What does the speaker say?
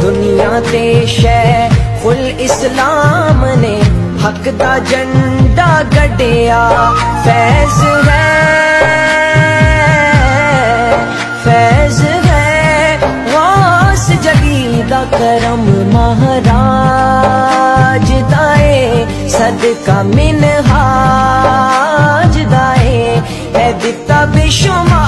दुनिया ते शेखुल इस्लाम ने हक का झंडा गड्ढिया फैज है फैज है, वास जगीदा करम महाराज दाए, सदका मिनहाज दाए। है दिता बेशुमार